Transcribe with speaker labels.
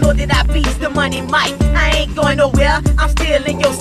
Speaker 1: Know that I beats the money Mike. I ain't going nowhere, I'm still in your.